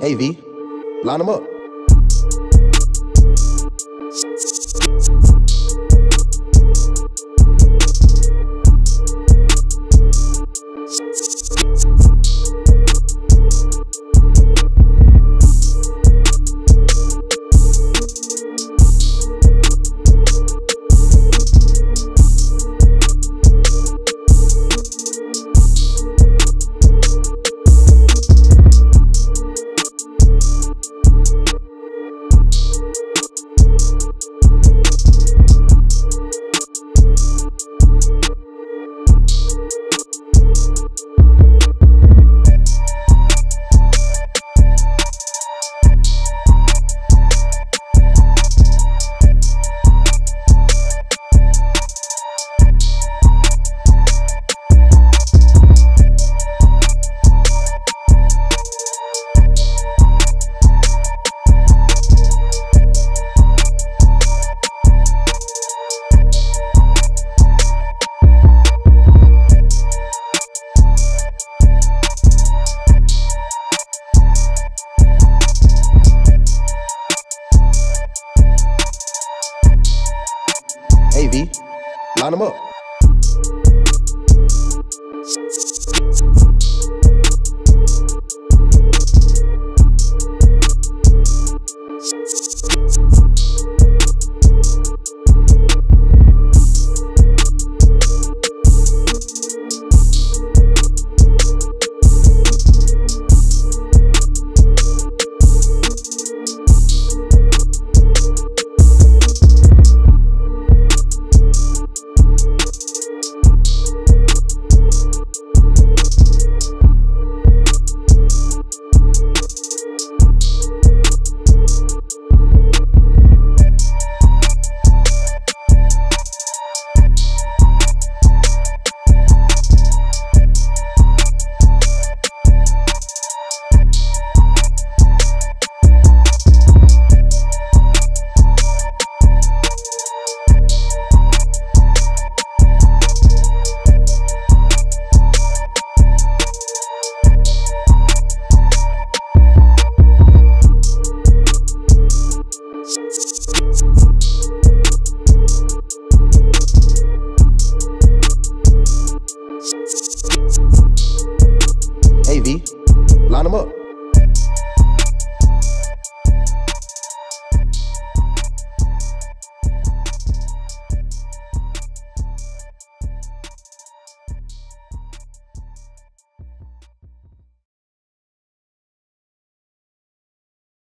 Hey V, line them up. Line them up. Line them up.